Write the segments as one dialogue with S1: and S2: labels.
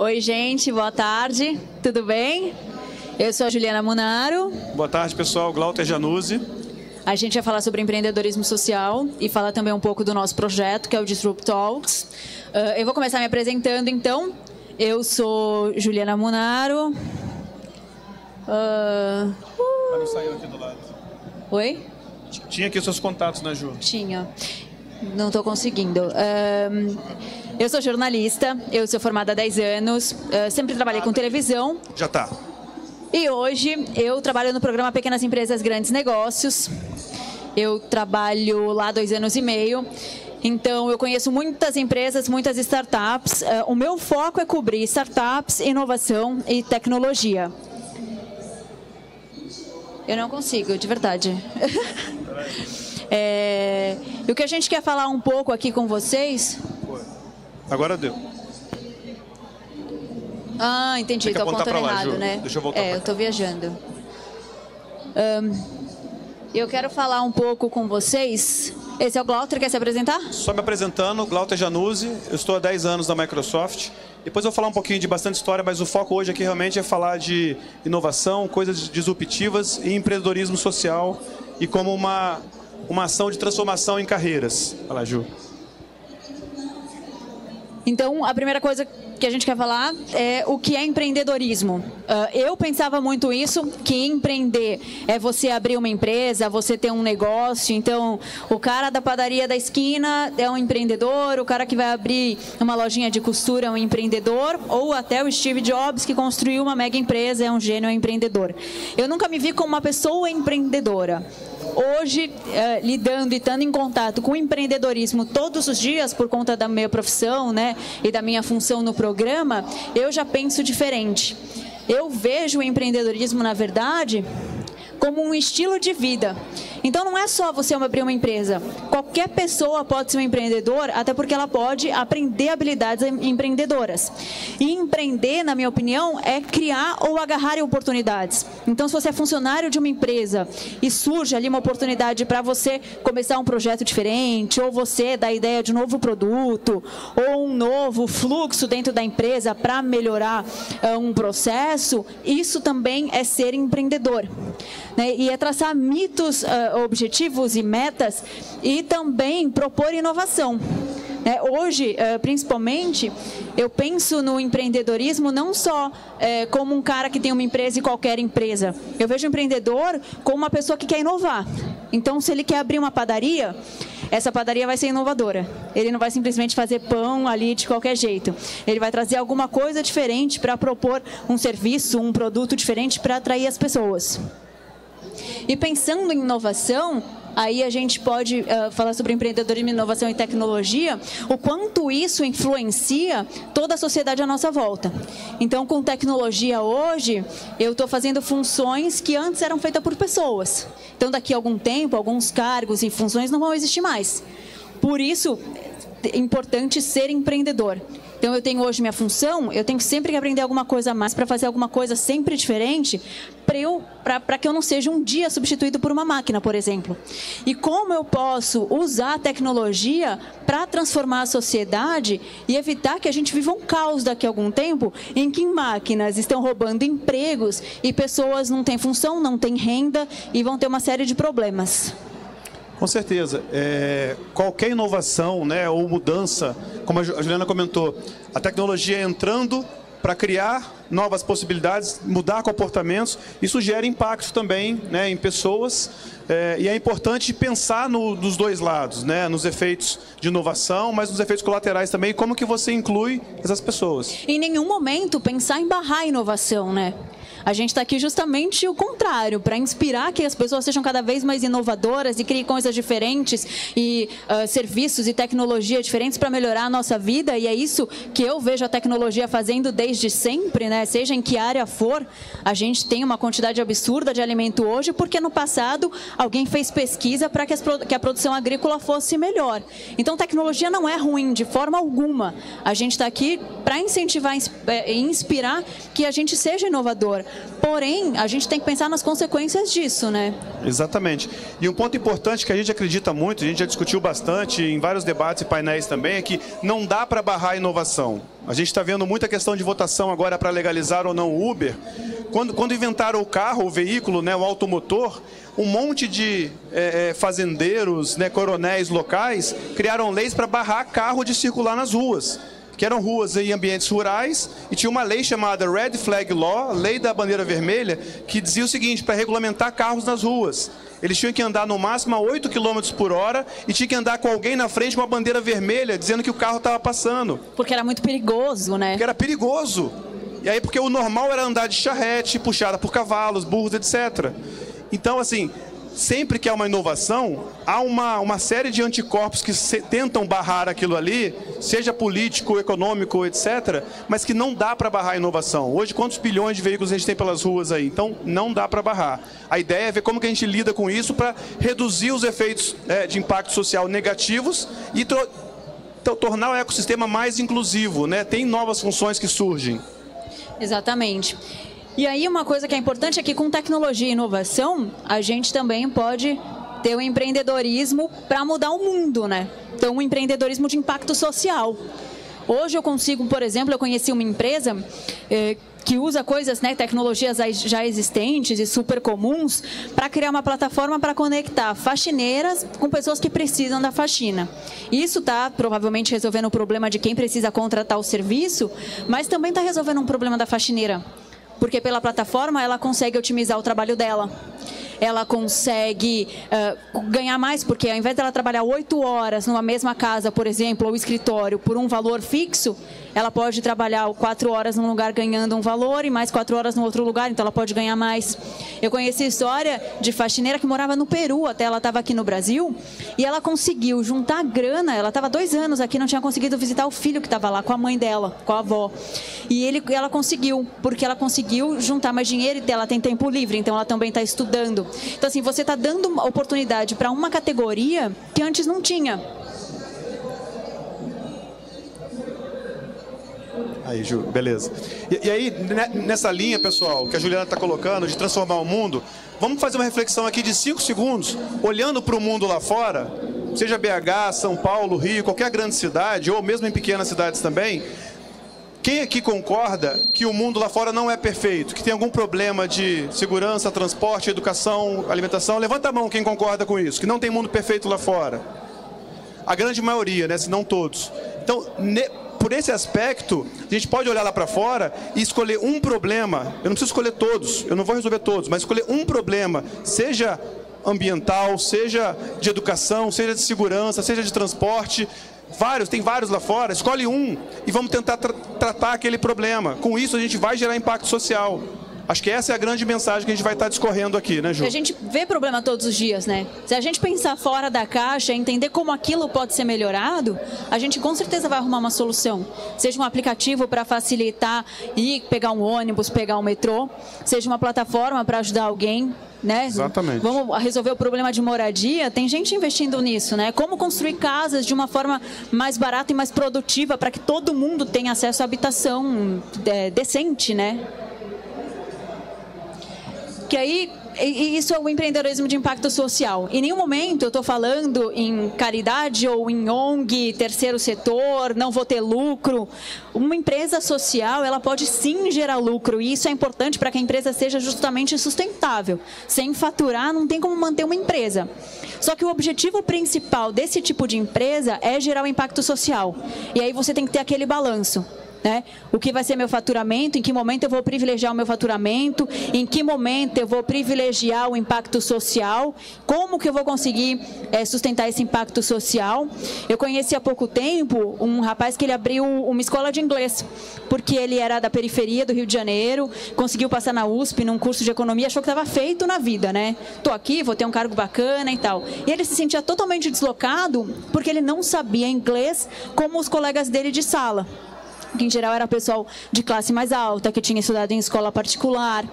S1: Oi, gente, boa tarde, tudo bem? Eu sou a Juliana Munaro.
S2: Boa tarde, pessoal. Glauter Januzzi.
S1: A gente vai falar sobre empreendedorismo social e falar também um pouco do nosso projeto, que é o Disrupt Talks. Uh, eu vou começar me apresentando, então. Eu sou Juliana Munaro.
S2: Uh... Mas não saiu aqui do lado.
S1: Oi?
S2: Tinha aqui os seus contatos, né, Ju?
S1: Tinha. Não estou conseguindo. Uh... Eu sou jornalista, eu sou formada há 10 anos, uh, sempre trabalhei com televisão.
S2: Já está.
S1: E hoje eu trabalho no programa Pequenas Empresas Grandes Negócios. Eu trabalho lá dois anos e meio. Então, eu conheço muitas empresas, muitas startups. Uh, o meu foco é cobrir startups, inovação e tecnologia. Eu não consigo, de verdade. é, e o que a gente quer falar um pouco aqui com vocês.
S2: Agora deu.
S1: Ah, entendi. Estou apontando lá, errado,
S2: Ju.
S1: né?
S2: Deixa eu voltar.
S1: É, eu estou viajando. Um, eu quero falar um pouco com vocês. Esse é o Glauter, quer se apresentar?
S2: Só me apresentando, Glauter Januzzi, eu estou há 10 anos na Microsoft. Depois eu vou falar um pouquinho de bastante história, mas o foco hoje aqui realmente é falar de inovação, coisas disruptivas e empreendedorismo social e como uma, uma ação de transformação em carreiras. Fala, Ju.
S1: Então, a primeira coisa que a gente quer falar é o que é empreendedorismo. Uh, eu pensava muito isso, que empreender é você abrir uma empresa, você ter um negócio. Então, o cara da padaria da esquina é um empreendedor, o cara que vai abrir uma lojinha de costura é um empreendedor, ou até o Steve Jobs que construiu uma mega empresa é um gênio é um empreendedor. Eu nunca me vi como uma pessoa empreendedora hoje, eh, lidando e estando em contato com o empreendedorismo todos os dias, por conta da minha profissão né, e da minha função no programa, eu já penso diferente. Eu vejo o empreendedorismo, na verdade, como um estilo de vida. Então não é só você abrir uma empresa. Qualquer pessoa pode ser um empreendedor, até porque ela pode aprender habilidades empreendedoras. E empreender, na minha opinião, é criar ou agarrar oportunidades. Então se você é funcionário de uma empresa e surge ali uma oportunidade para você começar um projeto diferente, ou você dá ideia de um novo produto, ou um novo fluxo dentro da empresa para melhorar uh, um processo, isso também é ser empreendedor. Né? E é traçar mitos uh, objetivos e metas e também propor inovação. É, hoje, é, principalmente, eu penso no empreendedorismo não só é, como um cara que tem uma empresa e qualquer empresa. Eu vejo o empreendedor como uma pessoa que quer inovar. Então, se ele quer abrir uma padaria, essa padaria vai ser inovadora. Ele não vai simplesmente fazer pão ali de qualquer jeito. Ele vai trazer alguma coisa diferente para propor um serviço, um produto diferente para atrair as pessoas. E pensando em inovação, aí a gente pode uh, falar sobre empreendedorismo, inovação e tecnologia, o quanto isso influencia toda a sociedade à nossa volta. Então, com tecnologia hoje, eu estou fazendo funções que antes eram feitas por pessoas. Então, daqui a algum tempo, alguns cargos e funções não vão existir mais. Por isso, é importante ser empreendedor. Então eu tenho hoje minha função, eu tenho sempre que aprender alguma coisa a mais para fazer alguma coisa sempre diferente, para que eu não seja um dia substituído por uma máquina, por exemplo. E como eu posso usar a tecnologia para transformar a sociedade e evitar que a gente viva um caos daqui a algum tempo em que máquinas estão roubando empregos e pessoas não têm função, não têm renda e vão ter uma série de problemas.
S2: Com certeza. É, qualquer inovação né, ou mudança, como a Juliana comentou, a tecnologia entrando para criar novas possibilidades, mudar comportamentos, isso gera impacto também né, em pessoas. É, e é importante pensar no, nos dois lados, né, nos efeitos de inovação, mas nos efeitos colaterais também, como que você inclui essas pessoas.
S1: Em nenhum momento pensar em barrar a inovação, né? A gente está aqui justamente o contrário, para inspirar que as pessoas sejam cada vez mais inovadoras e criem coisas diferentes e uh, serviços e tecnologia diferentes para melhorar a nossa vida. E é isso que eu vejo a tecnologia fazendo desde sempre, né? Seja em que área for, a gente tem uma quantidade absurda de alimento hoje, porque no passado alguém fez pesquisa para que, que a produção agrícola fosse melhor. Então, tecnologia não é ruim de forma alguma. A gente está aqui para incentivar e inspirar que a gente seja inovador. Porém, a gente tem que pensar nas consequências disso, né?
S2: Exatamente. E um ponto importante que a gente acredita muito, a gente já discutiu bastante em vários debates e painéis também, é que não dá para barrar a inovação. A gente está vendo muita questão de votação agora para legalizar ou não o Uber. Quando, quando inventaram o carro, o veículo, né, o automotor, um monte de é, fazendeiros, né, coronéis locais, criaram leis para barrar carro de circular nas ruas que eram ruas em ambientes rurais, e tinha uma lei chamada Red Flag Law, Lei da Bandeira Vermelha, que dizia o seguinte, para regulamentar carros nas ruas. Eles tinham que andar no máximo a 8 km por hora e tinha que andar com alguém na frente com uma bandeira vermelha, dizendo que o carro estava passando.
S1: Porque era muito perigoso, né?
S2: Porque era perigoso. E aí, porque o normal era andar de charrete, puxada por cavalos, burros, etc. Então, assim, sempre que há uma inovação, há uma, uma série de anticorpos que se, tentam barrar aquilo ali, seja político, econômico, etc., mas que não dá para barrar a inovação. Hoje, quantos bilhões de veículos a gente tem pelas ruas aí? Então, não dá para barrar. A ideia é ver como que a gente lida com isso para reduzir os efeitos é, de impacto social negativos e tornar o ecossistema mais inclusivo. Né? Tem novas funções que surgem.
S1: Exatamente. E aí uma coisa que é importante é que com tecnologia e inovação, a gente também pode ter o um empreendedorismo para mudar o mundo, né? Então, um empreendedorismo de impacto social. Hoje eu consigo, por exemplo, eu conheci uma empresa eh, que usa coisas, né, tecnologias já existentes e super comuns para criar uma plataforma para conectar faxineiras com pessoas que precisam da faxina. Isso está provavelmente resolvendo o problema de quem precisa contratar o serviço, mas também está resolvendo um problema da faxineira porque pela plataforma ela consegue otimizar o trabalho dela. Ela consegue uh, ganhar mais, porque ao invés dela trabalhar oito horas numa mesma casa, por exemplo, ou escritório, por um valor fixo, ela pode trabalhar quatro horas num lugar ganhando um valor e mais quatro horas no outro lugar, então ela pode ganhar mais. Eu conheci a história de faxineira que morava no Peru, até ela estava aqui no Brasil, e ela conseguiu juntar grana, ela estava dois anos aqui, não tinha conseguido visitar o filho que estava lá, com a mãe dela, com a avó. E ele, ela conseguiu, porque ela conseguiu juntar mais dinheiro e ela tem tempo livre, então ela também está estudando. Então, assim, você está dando oportunidade para uma categoria que antes não tinha.
S2: Aí, Ju, beleza. E, e, aí, nessa linha, pessoal, que a Juliana está colocando, de transformar o mundo, vamos fazer uma reflexão aqui de cinco segundos, olhando para o mundo lá fora, seja BH, São Paulo, Rio, qualquer grande cidade, ou mesmo em pequenas cidades também. Quem aqui concorda que o mundo lá fora não é perfeito, que tem algum problema de segurança, transporte, educação, alimentação? Levanta a mão quem concorda com isso, que não tem mundo perfeito lá fora. A grande maioria, né, se não todos. Então, por esse aspecto, a gente pode olhar lá para fora e escolher um problema. Eu não preciso escolher todos, eu não vou resolver todos, mas escolher um problema, seja ambiental, seja de educação, seja de segurança, seja de transporte, vários, tem vários lá fora, escolhe um e vamos tentar tra tratar aquele problema. Com isso a gente vai gerar impacto social. Acho que essa é a grande mensagem que a gente vai estar discorrendo aqui, né, Ju?
S1: A gente vê problema todos os dias, né? Se a gente pensar fora da caixa, entender como aquilo pode ser melhorado, a gente com certeza vai arrumar uma solução. Seja um aplicativo para facilitar ir pegar um ônibus, pegar um metrô, seja uma plataforma para ajudar alguém, né?
S2: Exatamente.
S1: Vamos resolver o problema de moradia. Tem gente investindo nisso, né? Como construir casas de uma forma mais barata e mais produtiva para que todo mundo tenha acesso à habitação é, decente, né? Que aí isso é o empreendedorismo de impacto social. Em nenhum momento eu estou falando em caridade ou em ONG, terceiro setor, não vou ter lucro. Uma empresa social, ela pode sim gerar lucro e isso é importante para que a empresa seja justamente sustentável. Sem faturar, não tem como manter uma empresa. Só que o objetivo principal desse tipo de empresa é gerar o um impacto social. E aí você tem que ter aquele balanço. Né? O que vai ser meu faturamento, em que momento eu vou privilegiar o meu faturamento, em que momento eu vou privilegiar o impacto social, como que eu vou conseguir é, sustentar esse impacto social. Eu conheci há pouco tempo um rapaz que ele abriu uma escola de inglês, porque ele era da periferia do Rio de Janeiro, conseguiu passar na USP num curso de economia, achou que estava feito na vida, né? Tô aqui, vou ter um cargo bacana e tal. E ele se sentia totalmente deslocado porque ele não sabia inglês como os colegas dele de sala. Que em geral era pessoal de classe mais alta, que tinha estudado em escola particular.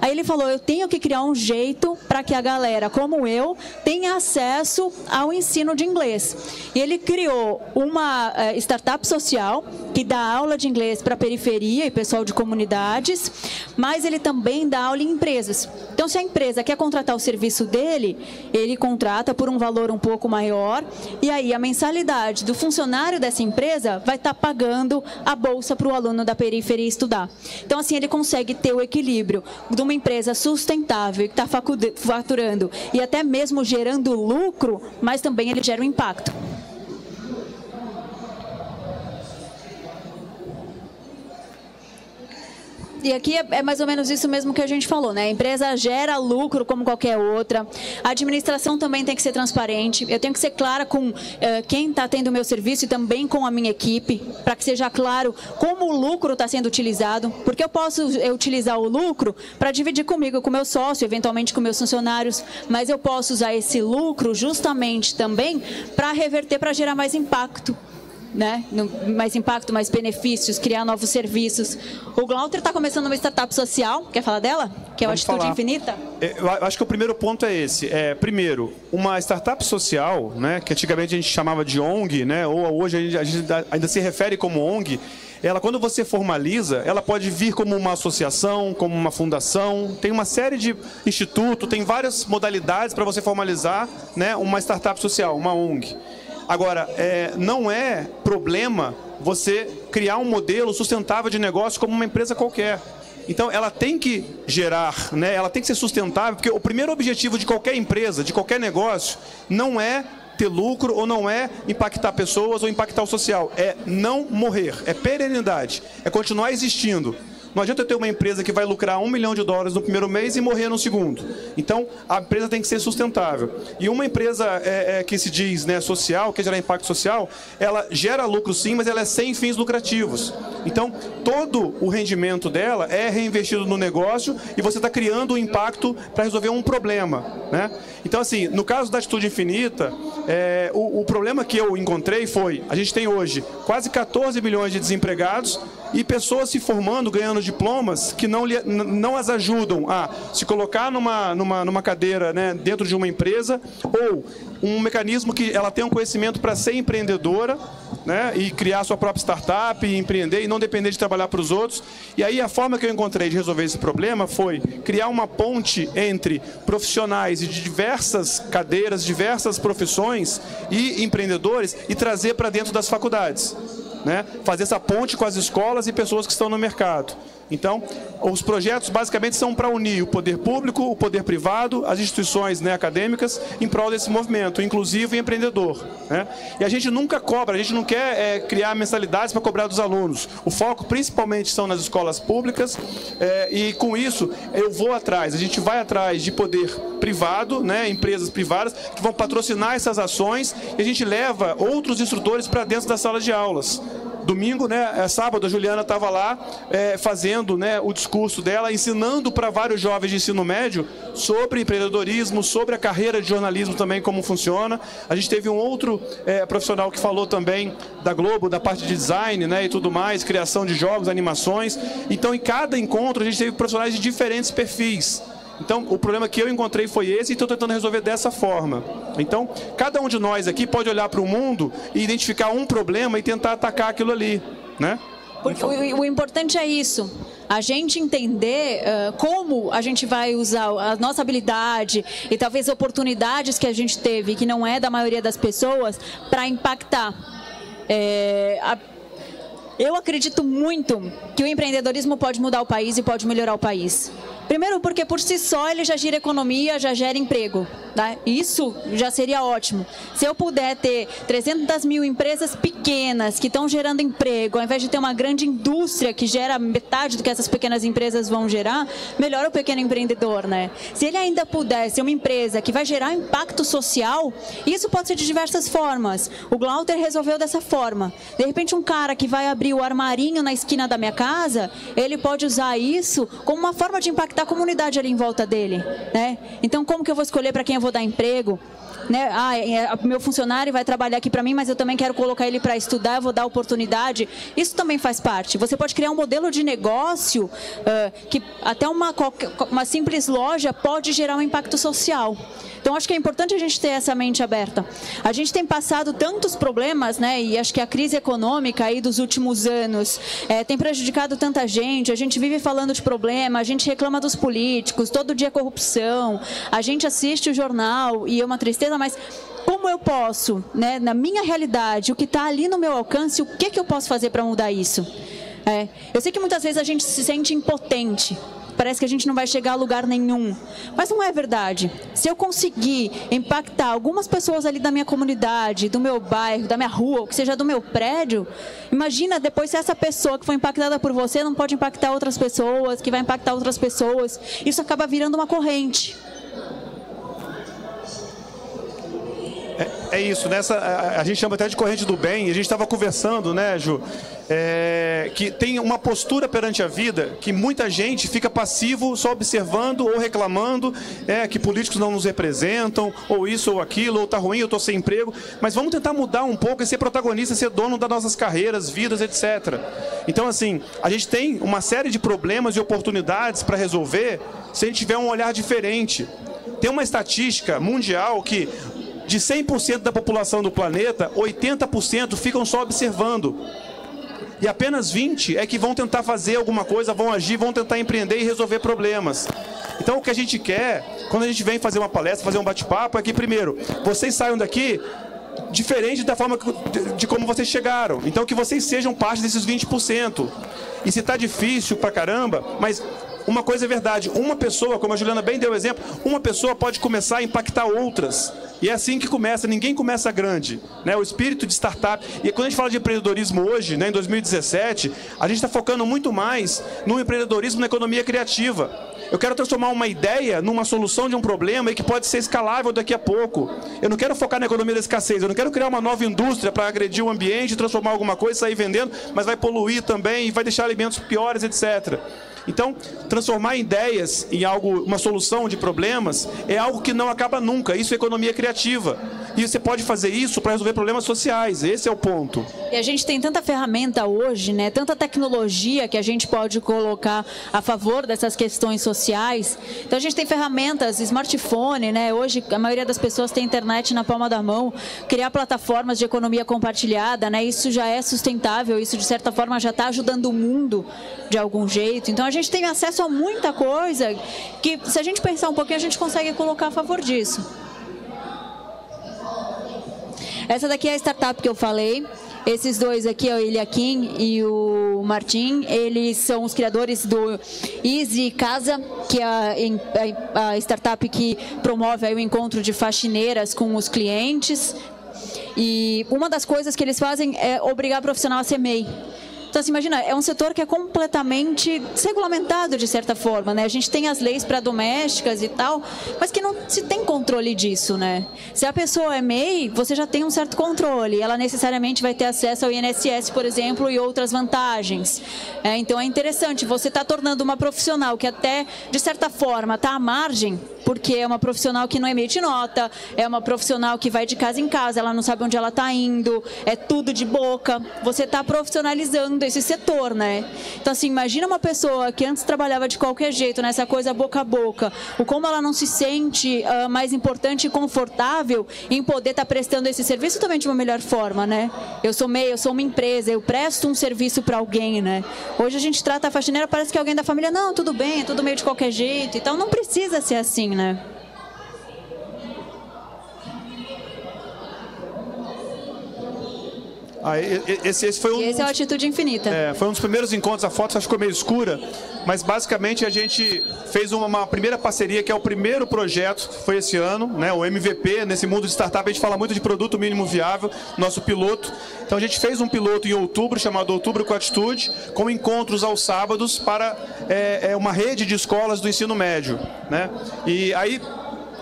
S1: Aí ele falou: eu tenho que criar um jeito para que a galera, como eu, tenha acesso ao ensino de inglês. E ele criou uma uh, startup social que dá aula de inglês para periferia e pessoal de comunidades, mas ele também dá aula em empresas. Então, se a empresa quer contratar o serviço dele, ele contrata por um valor um pouco maior e aí a mensalidade do funcionário dessa empresa vai estar tá pagando a bolsa para o aluno da periferia estudar. Então, assim, ele consegue ter o equilíbrio de uma empresa sustentável, que está faturando e até mesmo gerando lucro, mas também ele gera um impacto. E aqui é, é, mais ou menos isso mesmo que a gente falou, né? A empresa gera lucro como qualquer outra. A administração também tem que ser transparente. Eu tenho que ser clara com uh, quem está tendo o meu serviço e também com a minha equipe, para que seja claro como o lucro está sendo utilizado. Porque eu posso utilizar o lucro para dividir comigo, com meu sócio, eventualmente com meus funcionários, mas eu posso usar esse lucro justamente também para reverter, para gerar mais impacto né? mais impacto, mais benefícios, criar novos serviços. O Glauter está começando uma startup social, quer falar dela? Que é o Atitude falar. Infinita?
S2: É, eu acho que o primeiro ponto é esse. É, primeiro, uma startup social, né, que antigamente a gente chamava de ONG, né, ou hoje a gente ainda se refere como ONG, ela quando você formaliza, ela pode vir como uma associação, como uma fundação, tem uma série de institutos, tem várias modalidades para você formalizar né, uma startup social, uma ONG. Agora, é, não é problema você criar um modelo sustentável de negócio como uma empresa qualquer. Então, ela tem que gerar, né? ela tem que ser sustentável, porque o primeiro objetivo de qualquer empresa, de qualquer negócio, não é ter lucro ou não é impactar pessoas ou impactar o social. É não morrer, é perenidade, é continuar existindo. Não adianta eu ter uma empresa que vai lucrar um milhão de dólares no primeiro mês e morrer no segundo. Então, a empresa tem que ser sustentável. E uma empresa é, é, que se diz né, social, que gerar impacto social, ela gera lucro sim, mas ela é sem fins lucrativos. Então, todo o rendimento dela é reinvestido no negócio e você está criando um impacto para resolver um problema. Né? Então, assim, no caso da Atitude Infinita, é, o, o problema que eu encontrei foi, a gente tem hoje quase 14 milhões de desempregados, e pessoas se formando, ganhando diplomas que não, não as ajudam a se colocar numa, numa, numa cadeira né, dentro de uma empresa ou um mecanismo que ela tenha um conhecimento para ser empreendedora né, e criar sua própria startup e empreender e não depender de trabalhar para os outros. E aí a forma que eu encontrei de resolver esse problema foi criar uma ponte entre profissionais de diversas cadeiras, diversas profissões e empreendedores e trazer para dentro das faculdades né? fazer essa ponte com as escolas e pessoas que estão no mercado. Então, os projetos basicamente são para unir o poder público, o poder privado, as instituições né, acadêmicas em prol desse movimento, inclusive empreendedor. Né? E a gente nunca cobra, a gente não quer é, criar mensalidades para cobrar dos alunos. O foco principalmente são nas escolas públicas é, e com isso eu vou atrás, a gente vai atrás de poder privado, né, empresas privadas que vão patrocinar essas ações e a gente leva outros instrutores para dentro das salas de aulas. Domingo, né, é sábado, a Juliana estava lá é, fazendo né, o discurso dela, ensinando para vários jovens de ensino médio sobre empreendedorismo, sobre a carreira de jornalismo também, como funciona. A gente teve um outro é, profissional que falou também da Globo, da parte de design né, e tudo mais, criação de jogos, animações. Então, em cada encontro, a gente teve profissionais de diferentes perfis. Então, o problema que eu encontrei foi esse e estou tentando resolver dessa forma. Então, cada um de nós aqui pode olhar para o mundo e identificar um problema e tentar atacar aquilo ali, né?
S1: Porque o, o importante é isso. A gente entender uh, como a gente vai usar a nossa habilidade e talvez oportunidades que a gente teve, que não é da maioria das pessoas, para impactar. É, a, eu acredito muito que o empreendedorismo pode mudar o país e pode melhorar o país. Primeiro, porque por si só ele já gira economia, já gera emprego. Tá? Isso já seria ótimo. Se eu puder ter 300 mil empresas pequenas que estão gerando emprego, ao invés de ter uma grande indústria que gera metade do que essas pequenas empresas vão gerar, melhor o pequeno empreendedor. Né? Se ele ainda puder ser uma empresa que vai gerar impacto social, isso pode ser de diversas formas. O Glauter resolveu dessa forma. De repente, um cara que vai abrir o armarinho na esquina da minha casa, ele pode usar isso como uma forma de impactar a comunidade ali em volta dele. Né? Então, como que eu vou escolher para quem eu vou dar emprego? Né? Ah, é, é, meu funcionário vai trabalhar aqui para mim, mas eu também quero colocar ele para estudar, vou dar oportunidade. Isso também faz parte. Você pode criar um modelo de negócio uh, que até uma, uma simples loja pode gerar um impacto social. Então, acho que é importante a gente ter essa mente aberta. A gente tem passado tantos problemas, né? E acho que a crise econômica aí dos últimos anos é, tem prejudicado tanta gente. A gente vive falando de problema, a gente reclama dos políticos, todo dia corrupção, a gente assiste o jornal e é uma tristeza, mas como eu posso, né, na minha realidade, o que está ali no meu alcance, o que, que eu posso fazer para mudar isso? É, eu sei que muitas vezes a gente se sente impotente, parece que a gente não vai chegar a lugar nenhum. Mas não é verdade. Se eu conseguir impactar algumas pessoas ali da minha comunidade, do meu bairro, da minha rua, ou que seja do meu prédio, imagina depois se essa pessoa que foi impactada por você não pode impactar outras pessoas, que vai impactar outras pessoas. Isso acaba virando uma corrente.
S2: É, isso, nessa a, a, gente chama até de corrente do bem, a gente estava conversando, né, Ju, é, que tem uma postura perante a vida que muita gente fica passivo, só observando ou reclamando é, que políticos não nos representam, ou isso ou aquilo, ou tá ruim, eu estou sem emprego, mas vamos tentar mudar um pouco e ser protagonista, ser dono das nossas carreiras, vidas, etc. Então, assim, a gente tem uma série de problemas e oportunidades para resolver se a gente tiver um olhar diferente. Tem uma estatística mundial que de 100% da população do planeta, 80% ficam só observando. E apenas 20 é que vão tentar fazer alguma coisa, vão agir, vão tentar empreender e resolver problemas. Então o que a gente quer, quando a gente vem fazer uma palestra, fazer um bate-papo, é que primeiro, vocês saiam daqui diferente da forma de como vocês chegaram. Então que vocês sejam parte desses 20%. E se está difícil pra caramba, mas uma coisa é verdade, uma pessoa, como a Juliana bem deu o exemplo, uma pessoa pode começar a impactar outras. E é assim que começa, ninguém começa grande. Né? O espírito de startup. E quando a gente fala de empreendedorismo hoje, né, em 2017, a gente está focando muito mais no empreendedorismo na economia criativa. Eu quero transformar uma ideia numa solução de um problema e que pode ser escalável daqui a pouco. Eu não quero focar na economia da escassez, eu não quero criar uma nova indústria para agredir o ambiente, transformar alguma coisa, sair vendendo, mas vai poluir também e vai deixar alimentos piores, etc. Então, transformar ideias em algo, uma solução de problemas, é algo que não acaba nunca. Isso é economia criativa. E você pode fazer isso para resolver problemas sociais. Esse é o ponto.
S1: E a gente tem tanta ferramenta hoje, né? Tanta tecnologia que a gente pode colocar a favor dessas questões sociais. Então a gente tem ferramentas, smartphone, né? Hoje a maioria das pessoas tem internet na palma da mão. Criar plataformas de economia compartilhada, né? Isso já é sustentável. Isso de certa forma já está ajudando o mundo de algum jeito. Então a gente tem acesso a muita coisa que, se a gente pensar um pouquinho, a gente consegue colocar a favor disso. Essa daqui é a startup que eu falei. Esses dois aqui, o Eliakim e o Martin, eles são os criadores do Easy Casa, que é a, a startup que promove o encontro de faxineiras com os clientes. E uma das coisas que eles fazem é obrigar o profissional a ser MEI. Então, assim, imagina, é um setor que é completamente desregulamentado, de certa forma, né? A gente tem as leis para domésticas e tal, mas que não se tem controle disso, né? Se a pessoa é MEI, você já tem um certo controle. Ela necessariamente vai ter acesso ao INSS, por exemplo, e outras vantagens. É, então, é interessante. Você está tornando uma profissional que até, de certa forma, está à margem porque é uma profissional que não emite nota, é uma profissional que vai de casa em casa, ela não sabe onde ela está indo, é tudo de boca. Você está profissionalizando esse setor, né? Então, assim, imagina uma pessoa que antes trabalhava de qualquer jeito, nessa coisa boca a boca, o como ela não se sente uh, mais importante e confortável em poder estar tá prestando esse serviço também de uma melhor forma, né? Eu sou meio, eu sou uma empresa, eu presto um serviço para alguém, né? Hoje a gente trata a faxineira, parece que alguém da família, não, tudo bem, é tudo meio de qualquer jeito, então não precisa ser assim, né?
S2: Ah, esse, esse, foi um,
S1: esse é o Atitude Infinita.
S2: É, foi um dos primeiros encontros, a foto ficou meio escura, mas basicamente a gente fez uma, uma, primeira parceria, que é o primeiro projeto, que foi esse ano, né, o MVP, nesse mundo de startup a gente fala muito de produto mínimo viável, nosso piloto. Então a gente fez um piloto em outubro, chamado Outubro com Atitude, com encontros aos sábados para é, é uma rede de escolas do ensino médio. Né? E aí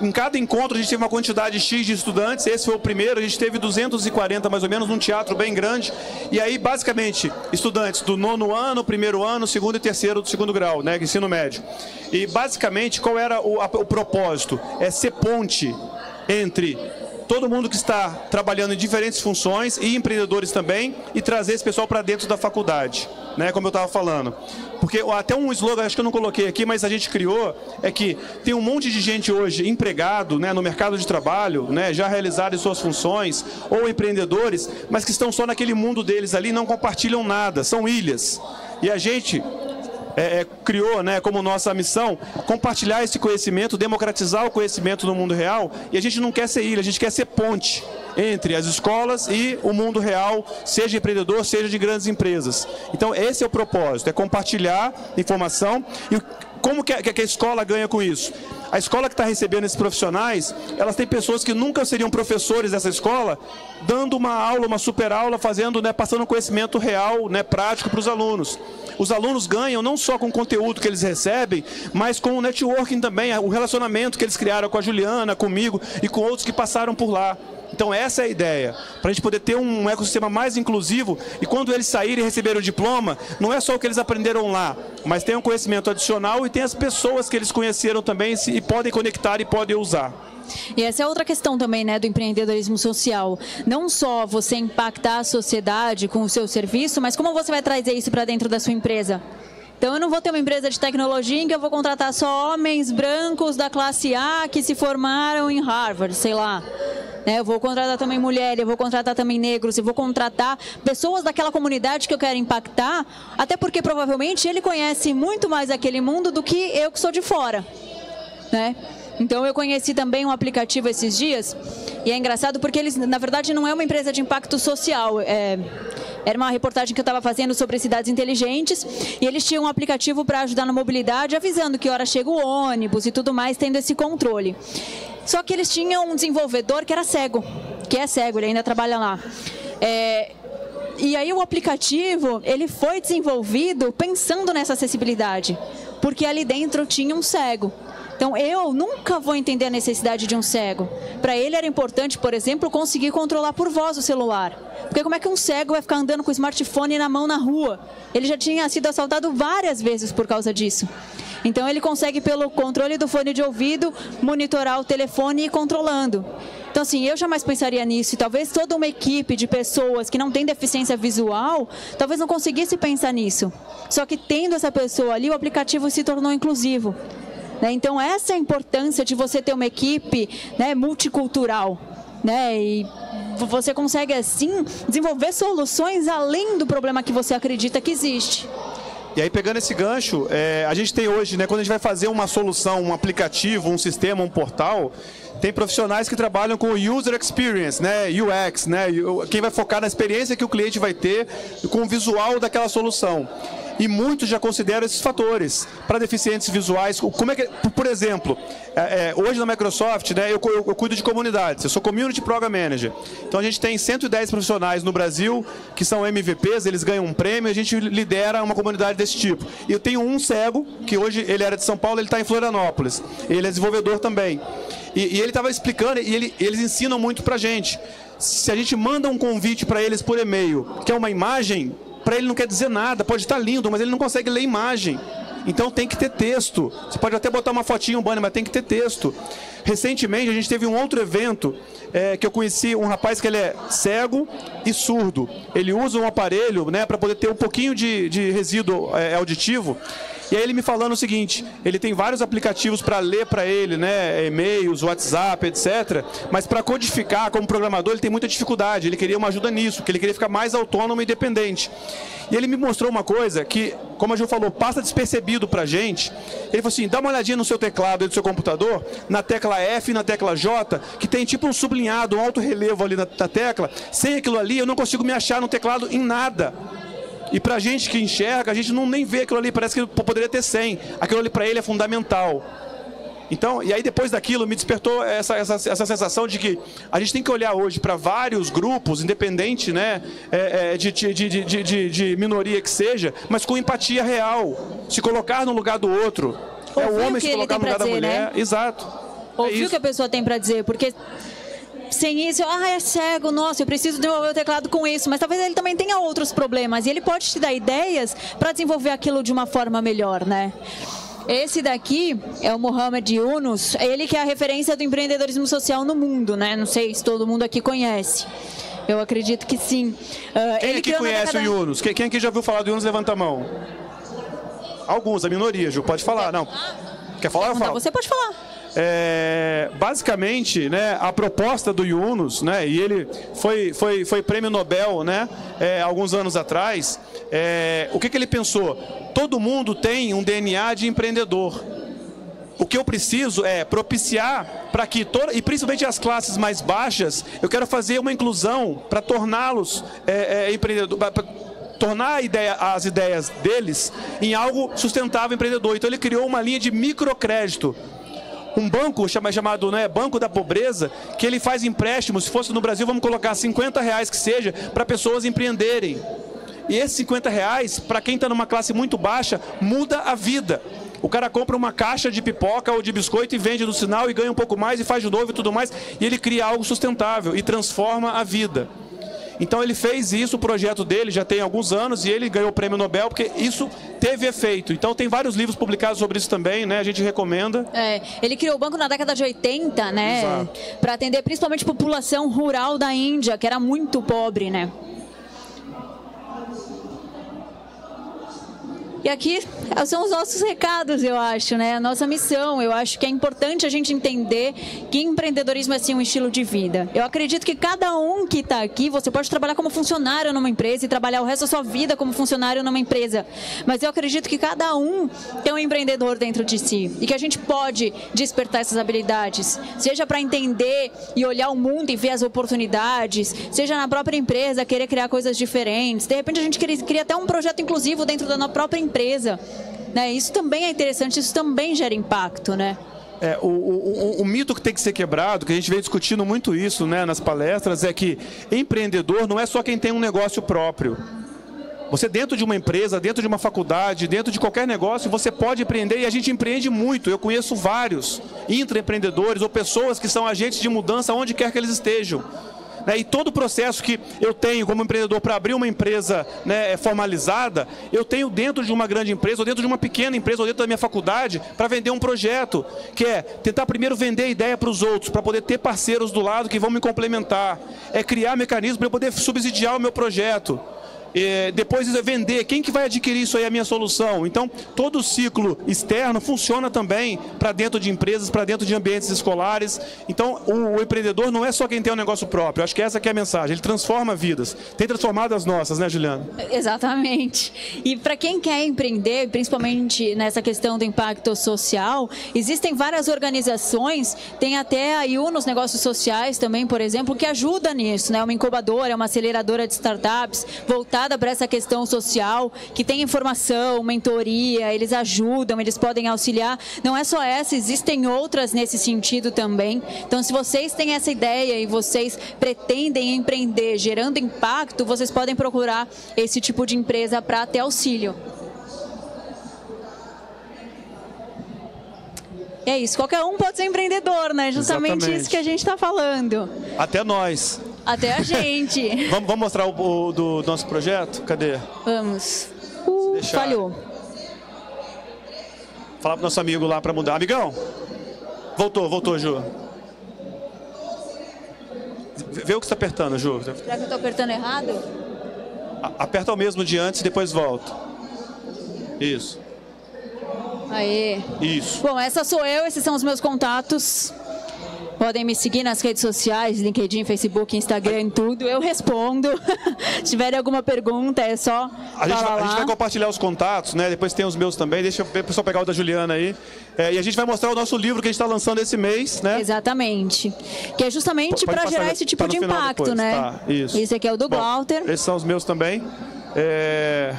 S2: em cada encontro a gente teve uma quantidade X de estudantes, esse foi o primeiro, a gente teve 240 mais ou menos, num teatro bem grande, e aí basicamente estudantes do nono ano, primeiro ano, segundo e terceiro do segundo grau, né, ensino médio. E basicamente qual era o, a, o propósito? É ser ponte entre todo mundo que está trabalhando em diferentes funções e empreendedores também e trazer esse pessoal para dentro da faculdade, né? Como eu estava falando. Porque até um slogan, acho que eu não coloquei aqui, mas a gente criou, é que tem um monte de gente hoje empregado né, no mercado de trabalho, né, já realizaram suas funções, ou empreendedores, mas que estão só naquele mundo deles ali, não compartilham nada, são ilhas. E a gente é, é, criou né, como nossa missão compartilhar esse conhecimento, democratizar o conhecimento no mundo real. E a gente não quer ser ilha, a gente quer ser ponte entre as escolas e o mundo real, seja empreendedor, seja de grandes empresas. Então, esse é o propósito: é compartilhar informação. E como que a, escola ganha com isso? A escola que está recebendo esses profissionais, elas têm pessoas que nunca seriam professores dessa escola, dando uma aula, uma super aula, fazendo, né, passando conhecimento real, né, prático para os alunos. Os alunos ganham não só com o conteúdo que eles recebem, mas com o networking também, o relacionamento que eles criaram com a Juliana, comigo e com outros que passaram por lá. Então essa é a ideia, para a gente poder ter um ecossistema mais inclusivo e quando eles saírem e receberem o diploma, não é só o que eles aprenderam lá, mas tem um conhecimento adicional e tem as pessoas que eles conheceram também e podem conectar e podem usar.
S1: E essa é outra questão também, né, do empreendedorismo social. Não só você impactar a sociedade com o seu serviço, mas como você vai trazer isso para dentro da sua empresa? Então eu não vou ter uma empresa de tecnologia em que eu vou contratar só homens brancos da classe A que se formaram em Harvard, sei lá. Né? Eu vou contratar também mulheres, eu vou contratar também negros, eu vou contratar pessoas daquela comunidade que eu quero impactar, até porque provavelmente ele conhece muito mais aquele mundo do que eu que sou de fora. Né? Então eu conheci também um aplicativo esses dias e é engraçado porque eles, na verdade, não é uma empresa de impacto social. É, era uma reportagem que eu estava fazendo sobre cidades inteligentes e eles tinham um aplicativo para ajudar na mobilidade, avisando que hora chega o ônibus e tudo mais, tendo esse controle. Só que eles tinham um desenvolvedor que era cego, que é cego, ele ainda trabalha lá. É, e aí o aplicativo ele foi desenvolvido pensando nessa acessibilidade, porque ali dentro tinha um cego. Então eu nunca vou entender a necessidade de um cego. Para ele era importante, por exemplo, conseguir controlar por voz o celular. Porque como é que um cego vai ficar andando com o smartphone na mão na rua? Ele já tinha sido assaltado várias vezes por causa disso. Então ele consegue pelo controle do fone de ouvido monitorar o telefone e ir controlando. Então assim, eu jamais pensaria nisso e talvez toda uma equipe de pessoas que não tem deficiência visual, talvez não conseguisse pensar nisso. Só que tendo essa pessoa ali, o aplicativo se tornou inclusivo. Né? Então essa é a importância de você ter uma equipe né, multicultural. Né? E você consegue assim desenvolver soluções além do problema que você acredita que existe.
S2: E aí, pegando esse gancho, é, a gente tem hoje, né, quando a gente vai fazer uma solução, um aplicativo, um sistema, um portal, tem profissionais que trabalham com user experience, né, UX, né, quem vai focar na experiência que o cliente vai ter com o visual daquela solução e muitos já consideram esses fatores para deficientes visuais. Como é que, por exemplo, é, é, hoje na Microsoft, né, eu, eu, eu, cuido de comunidades, eu sou Community Program Manager. Então a gente tem 110 profissionais no Brasil que são MVPs, eles ganham um prêmio, a gente lidera uma comunidade desse tipo. E eu tenho um cego, que hoje ele era de São Paulo, ele está em Florianópolis. Ele é desenvolvedor também. E, e ele estava explicando, e ele, eles ensinam muito para a gente. Se a gente manda um convite para eles por e-mail, que é uma imagem, para ele não quer dizer nada, pode estar lindo, mas ele não consegue ler imagem. Então tem que ter texto. Você pode até botar uma fotinha, um banner, mas tem que ter texto. Recentemente a gente teve um outro evento é, que eu conheci um rapaz que ele é cego e surdo. Ele usa um aparelho né, para poder ter um pouquinho de, de resíduo é, auditivo. E aí ele me falando o seguinte, ele tem vários aplicativos para ler para ele, né, e-mails, WhatsApp, etc. Mas para codificar como programador ele tem muita dificuldade. Ele queria uma ajuda nisso, porque ele queria ficar mais autônomo e independente. E ele me mostrou uma coisa que, como a Ju falou, passa despercebido para a gente. Ele falou assim, dá uma olhadinha no seu teclado, do seu computador, na tecla F e na tecla J, que tem tipo um sublinhado, um alto relevo ali na, na tecla. Sem aquilo ali eu não consigo me achar no teclado em nada. E para a gente que enxerga, a gente não nem vê aquilo ali, parece que poderia ter 100. Aquilo ali para ele é fundamental. Então, e aí depois daquilo me despertou essa, essa, essa sensação de que a gente tem que olhar hoje para vários grupos, independente né, é, é, de, de, de, de, de minoria que seja, mas com empatia real. Se colocar no lugar do outro.
S1: é o homem se colocar no lugar dizer, da mulher.
S2: Né? Exato.
S1: Ouvir é o que a pessoa tem para dizer, porque sem isso, ah, é cego, nossa, eu preciso desenvolver o teclado com isso, mas talvez ele também tenha outros problemas e ele pode te dar ideias para desenvolver aquilo de uma forma melhor, né? Esse daqui é o Mohamed Yunus, ele que é a referência do empreendedorismo social no mundo, né? Não sei se todo mundo aqui conhece. Eu acredito que sim.
S2: Uh, quem aqui conhece década... o Yunus? Quem, quem aqui já ouviu falar do Yunus, levanta a mão. Alguns, a minoria, Ju, pode falar. Não. Quer falar? Eu falo.
S1: Você pode falar.
S2: É, basicamente, né, a proposta do Yunus, né, e ele foi, foi, foi prêmio Nobel né, é, alguns anos atrás, é, o que, que ele pensou? Todo mundo tem um DNA de empreendedor. O que eu preciso é propiciar para que, toda, e principalmente as classes mais baixas, eu quero fazer uma inclusão para torná-los é, é, empreendedores tornar ideia, as ideias deles em algo sustentável empreendedor. Então ele criou uma linha de microcrédito um banco chamado né, Banco da Pobreza, que ele faz empréstimos, se fosse no Brasil, vamos colocar 50 reais que seja, para pessoas empreenderem. E esses 50 reais, para quem está numa classe muito baixa, muda a vida. O cara compra uma caixa de pipoca ou de biscoito e vende no sinal e ganha um pouco mais e faz de novo e tudo mais. E ele cria algo sustentável e transforma a vida. Então ele fez isso, o projeto dele já tem alguns anos e ele ganhou o prêmio Nobel porque isso teve efeito. Então tem vários livros publicados sobre isso também, né? A gente recomenda.
S1: É, ele criou o banco na década de 80, né? Para atender principalmente a população rural da Índia, que era muito pobre, né? E aqui são os nossos recados, eu acho, né? A nossa missão. Eu acho que é importante a gente entender que empreendedorismo é sim um estilo de vida. Eu acredito que cada um que está aqui, você pode trabalhar como funcionário numa empresa e trabalhar o resto da sua vida como funcionário numa empresa. Mas eu acredito que cada um tem um empreendedor dentro de si e que a gente pode despertar essas habilidades, seja para entender e olhar o mundo e ver as oportunidades, seja na própria empresa querer criar coisas diferentes. De repente a gente cria, cria até um projeto inclusivo dentro da própria empresa empresa. Né? Isso também é interessante, isso também gera impacto, né?
S2: É, o, o, o, mito que tem que ser quebrado, que a gente vem discutindo muito isso né, nas palestras, é que empreendedor não é só quem tem um negócio próprio. Você dentro de uma empresa, dentro de uma faculdade, dentro de qualquer negócio, você pode empreender e a gente empreende muito. Eu conheço vários intraempreendedores ou pessoas que são agentes de mudança onde quer que eles estejam. Né, e todo o processo que eu tenho como empreendedor para abrir uma empresa né, formalizada, eu tenho dentro de uma grande empresa, ou dentro de uma pequena empresa, ou dentro da minha faculdade, para vender um projeto, que é tentar primeiro vender a ideia para os outros, para poder ter parceiros do lado que vão me complementar. É criar mecanismos para eu poder subsidiar o meu projeto. É, depois é vender, quem que vai adquirir isso aí, a minha solução? Então, todo o ciclo externo funciona também para dentro de empresas, para dentro de ambientes escolares. Então, o, o, empreendedor não é só quem tem um negócio próprio, acho que essa que é a mensagem, ele transforma vidas. Tem transformado as nossas, né, Juliana?
S1: Exatamente. E para quem quer empreender, principalmente nessa questão do impacto social, existem várias organizações, tem até a nos Negócios Sociais também, por exemplo, que ajuda nisso, né? Uma incubadora, uma aceleradora de startups, voltada voltada para essa questão social, que tem informação, mentoria, eles ajudam, eles podem auxiliar. Não é só essa, existem outras nesse sentido também. Então, se vocês têm essa ideia e vocês pretendem empreender gerando impacto, vocês podem procurar esse tipo de empresa para ter auxílio. É isso, qualquer um pode ser empreendedor, né? Justamente Exatamente. isso que a gente está falando.
S2: Até nós.
S1: Até a gente.
S2: vamos, vamos, mostrar o, o, do nosso projeto? Cadê?
S1: Vamos. Uh, Deixar... Falhou.
S2: Falar pro nosso amigo lá para mudar. Amigão, voltou, voltou, Ju. Vê o que está apertando, Ju.
S1: Será que eu estou apertando errado?
S2: A aperta o mesmo de antes e depois volta. Isso.
S1: Aê.
S2: Isso.
S1: Bom, essa sou eu, esses são os meus contatos. Podem me seguir nas redes sociais, LinkedIn, Facebook, Instagram, tudo. Eu respondo. Se tiverem alguma pergunta, é só
S2: a gente, vai, a gente vai compartilhar os contatos, né? Depois tem os meus também. Deixa o pessoal pegar o da Juliana aí. É, e a gente vai mostrar o nosso livro que a gente está lançando esse mês, né?
S1: Exatamente. Que é justamente para gerar esse tipo tá de impacto, né? Tá,
S2: isso.
S1: Esse aqui é o do Bom, Walter.
S2: Esses são os meus também. É...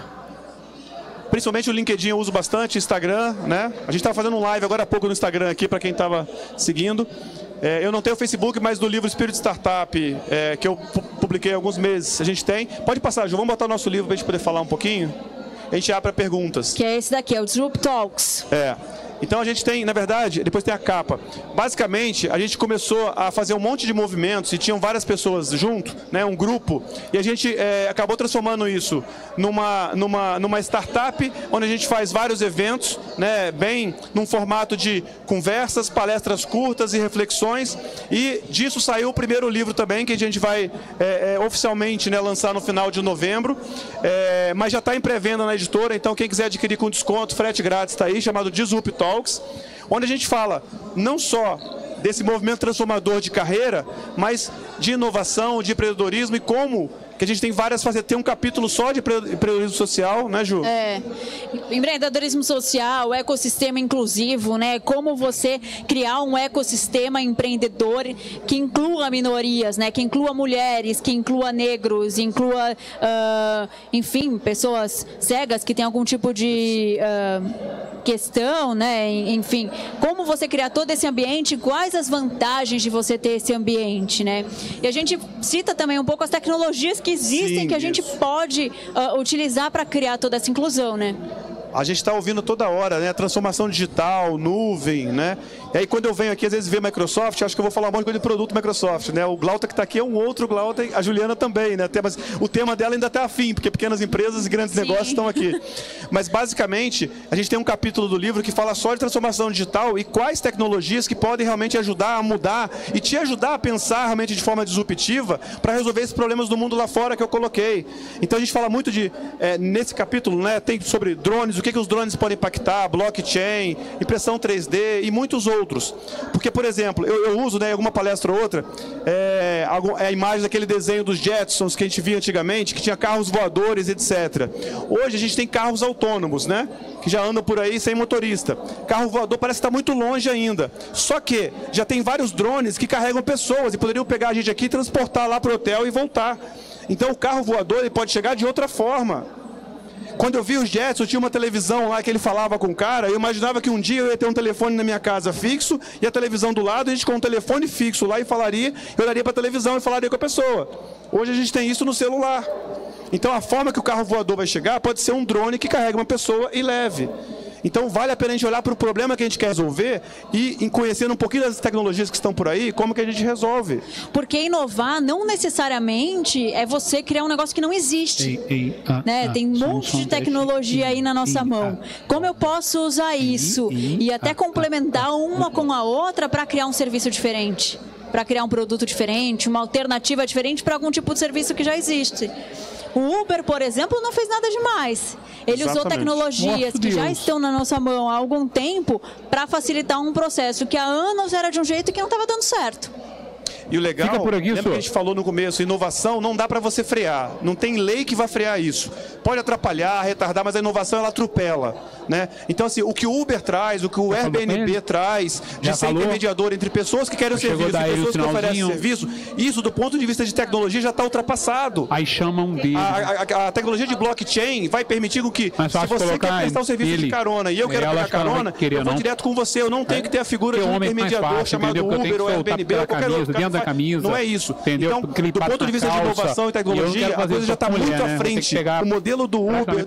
S2: Principalmente o LinkedIn eu uso bastante, Instagram, né? A gente estava fazendo um live agora há pouco no Instagram aqui para quem estava seguindo. É, eu não tenho o Facebook, mas do livro Espírito Startup, é, que eu publiquei há alguns meses, a gente tem. Pode passar, Ju, vamos botar o nosso livro para a gente poder falar um pouquinho? A gente abre para perguntas.
S1: Que é esse daqui, é o Disrupt Talks.
S2: É. Então a gente tem, na verdade, depois tem a capa. Basicamente, a gente começou a fazer um monte de movimentos e tinham várias pessoas junto, né, um grupo, e a gente é, acabou transformando isso numa, numa, numa startup onde a gente faz vários eventos, né, bem num formato de conversas, palestras curtas e reflexões. E disso saiu o primeiro livro também, que a gente vai é, é, oficialmente né, lançar no final de novembro. Mas já está em pré-venda na editora, então quem quiser adquirir com desconto, frete grátis está aí, chamado Disrupt Talks, onde a gente fala não só desse movimento transformador de carreira, mas de inovação, de empreendedorismo e como que a gente tem várias facetas. Tem um capítulo só de empreendedorismo social, né, Ju?
S1: É. Empreendedorismo social, ecossistema inclusivo, né? Como você criar um ecossistema empreendedor que inclua minorias, né? Que inclua mulheres, que inclua negros, inclua, uh, enfim, pessoas cegas que têm algum tipo de uh, questão, né? Enfim, como você criar todo esse ambiente, quais as vantagens de você ter esse ambiente, né? E a gente cita também um pouco as tecnologias que existem Sim, que a gente pode uh, utilizar para criar toda essa inclusão, né?
S2: A gente está ouvindo toda hora, né? Transformação digital, nuvem, né? E aí quando eu venho aqui, às vezes ver Microsoft, acho que eu vou falar um monte de coisa de produto Microsoft, né? O Glauta que está aqui é um outro Glauta, a Juliana também, né? Mas o tema dela ainda está afim, porque pequenas empresas e grandes Sim. negócios estão aqui. Mas basicamente, a gente tem um capítulo do livro que fala só de transformação digital e quais tecnologias que podem realmente ajudar a mudar e te ajudar a pensar realmente de forma disruptiva para resolver esses problemas do mundo lá fora que eu coloquei. Então a gente fala muito de, é, nesse capítulo, né? Tem sobre drones, o que, que os drones podem impactar, blockchain, impressão 3D e muitos outros outros. Porque, por exemplo, eu, eu uso né, em alguma palestra ou outra é, a imagem daquele desenho dos Jetsons que a gente via antigamente, que tinha carros voadores, etc. Hoje a gente tem carros autônomos, né? Que já andam por aí sem motorista. Carro voador parece estar muito longe ainda. Só que já tem vários drones que carregam pessoas e poderiam pegar a gente aqui, transportar lá para o hotel e voltar. Então o carro voador ele pode chegar de outra forma. Quando eu vi os Jetsons, tinha uma televisão lá que ele falava com o cara, eu imaginava que um dia eu ia ter um telefone na minha casa fixo e a televisão do lado, a gente com um telefone fixo lá e falaria, eu olharia para a televisão e falaria com a pessoa. Hoje a gente tem isso no celular. Então a forma que o carro voador vai chegar pode ser um drone que carrega uma pessoa e leve. Então vale a pena a gente olhar para o problema que a gente quer resolver e, em conhecendo um pouquinho das tecnologias que estão por aí, como que a gente resolve.
S1: Porque inovar não necessariamente é você criar um negócio que não existe. né? Tem um monte de tecnologia aí na nossa mão. Como eu posso usar isso e até complementar uma com a outra para criar um serviço diferente? Para criar um produto diferente, uma alternativa diferente para algum tipo de serviço que já existe. O Uber, por exemplo, não fez nada demais. Ele Exatamente. usou tecnologias que já estão na nossa mão há algum tempo para facilitar um processo que há anos era de um jeito que não estava dando certo.
S2: E o legal, Fica por aqui, lembra que a gente falou no começo, inovação não dá para você frear. Não tem lei que vai frear isso. Pode atrapalhar, retardar, mas a inovação ela atropela. Né? Então, assim, o que o Uber traz, o que o Já Airbnb traz, de Já ser falou? intermediador entre pessoas que querem o serviço e pessoas que oferecem serviço, isso, do ponto de vista de tecnologia, já está ultrapassado.
S3: Aí chamam dele.
S2: A, a, a, tecnologia de blockchain vai permitir que, se você quer prestar um serviço ele. de carona e eu quero pegar carona, eu vou direto com você. Eu não tenho é. que ter a figura de um intermediador chamado Uber ou Airbnb ou qualquer outro
S3: camisa.
S2: Não é isso. Entendeu? Então, do ponto de vista de inovação e tecnologia, a coisa já está muito à né? frente. O modelo do Uber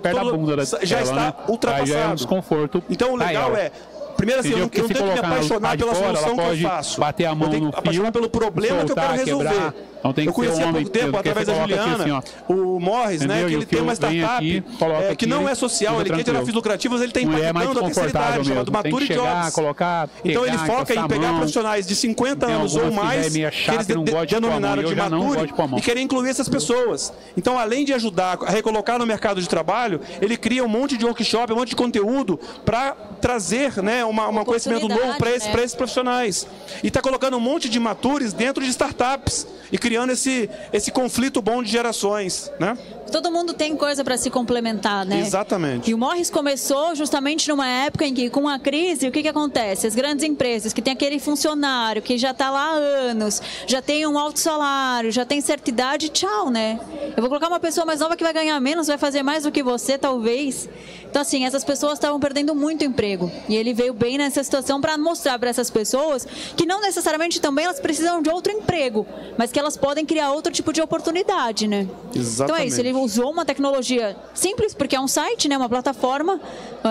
S2: já está né? ultrapassado.
S3: Um desconforto.
S2: Então, o legal é Primeiro assim, eu eu não tenho que me apaixonar pela solução que eu faço.
S3: Bater a mão eu tenho que me apaixonar
S2: pelo problema que eu quero resolver.
S3: Então tem que
S2: eu conheci há pouco tempo, através da Juliana, assim, o Morris, né, que ele tem uma startup aqui, é, que não é social, ele quer tirar fins lucrativos, ele está impactando a terceira idade, chamado Mature Jobs.
S3: Colocar,
S2: então ele foca em pegar profissionais de 50 anos ou mais, que eles denominaram de Mature, e querem incluir essas pessoas. Então, além de ajudar a recolocar no mercado de trabalho, ele cria um monte de workshop, um monte de conteúdo para trazer né, uma, um conhecimento novo para esses, né? esses profissionais. E está colocando um monte de matures dentro de startups e criando esse, esse conflito bom de gerações, né?
S1: Todo mundo tem coisa para se complementar, né?
S2: Exatamente.
S1: E o Morris começou justamente numa época em que, com a crise, o que, que acontece? As grandes empresas que tem aquele funcionário que já está lá há anos, já tem um alto salário, já tem certa idade, tchau, né? Eu vou colocar uma pessoa mais nova que vai ganhar menos, vai fazer mais do que você, talvez. Então, assim, essas pessoas estavam perdendo muito emprego. E ele veio bem nessa situação para mostrar para essas pessoas que não necessariamente também elas precisam de outro emprego, mas que elas podem criar outro tipo de oportunidade, né?
S2: Exatamente.
S1: Então é isso, ele usou uma tecnologia simples, porque é um site, né, uma plataforma,